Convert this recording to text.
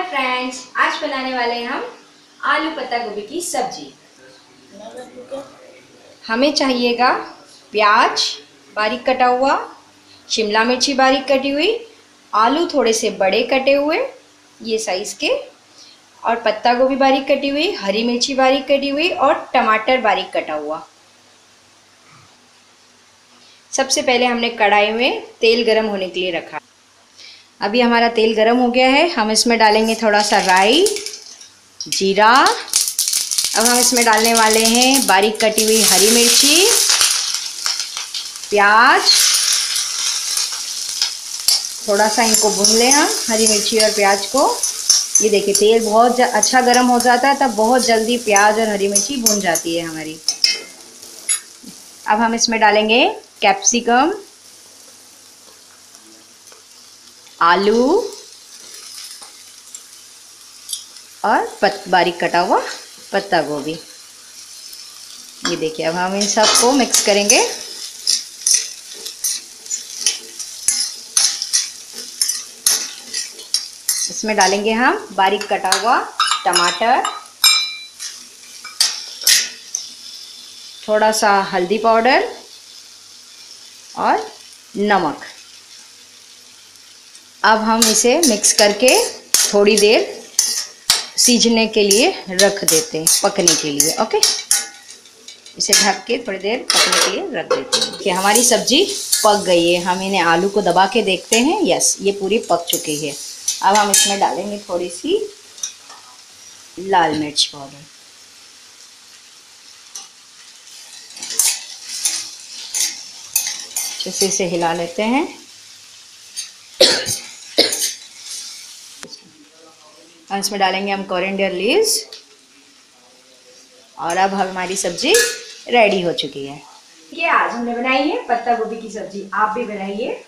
Hi friends, आज बनाने वाले हैं हम आलू पत्ता गोभी की सब्ज़ी। हमें चाहिएगा प्याज, बारीक कटा हुआ, शिमला मिर्ची बारीक कटी हुई, आलू थोड़े से बड़े कटे हुए, ये साइज़ के, और पत्ता गोभी बारीक कटी हुई, हरी मिर्ची बारीक कटी हुई, और टमाटर बारीक कटा हुआ। सबसे पहले हमने कढ़ाई में तेल गरम होने के लिए रखा। अभी हमारा तेल गरम हो गया है, हम इसमें डालेंगे थोड़ा सा राई, जीरा। अब हम इसमें डालने वाले हैं बारीक कटी हुई हरी मिर्ची, प्याज। थोड़ा सा इनको भून लें हम, हरी मिर्ची और प्याज को। ये देखिए, तेल बहुत अच्छा गर्म हो जाता है, तब बहुत जल्दी प्याज और हरी मिर्ची भून जाती है हमारी। अब हम इसमें डालेंगे कैप्सिकम। आलू और पत, बारीक कटा हुआ पत्ता गोभी। ये देखिए, अब हम इन सबको मिक्स करेंगे। इसमें डालेंगे हम बारीक कटा हुआ टमाटर। थोड़ा सा हल्दी पाउडर और नमक। अब हम इसे मिक्स करके थोड़ी देर सीजने के लिए रख देते हैं, पकने के लिए ओके इसे ढक के थोड़ी देर पकने के लिए रख देते हैं कि हमारी सब्ज़ी पक गई है। हम इन्हें आलू को दबा के देखते हैं। यस ये पूरी पक चुकी है। अब हम इसमें डालेंगे थोड़ी सी लाल मिर्च पाउडर। अच्छे से हिला लेते हैं। और इसमें डालेंगे हम कॉरेंडियर लीव्स। और अब हमारी सब्ज़ी रेडी हो चुकी है। ये आज हमने बनाई है, पत्ता गोभी की सब्ज़ी, आप भी बनाइए।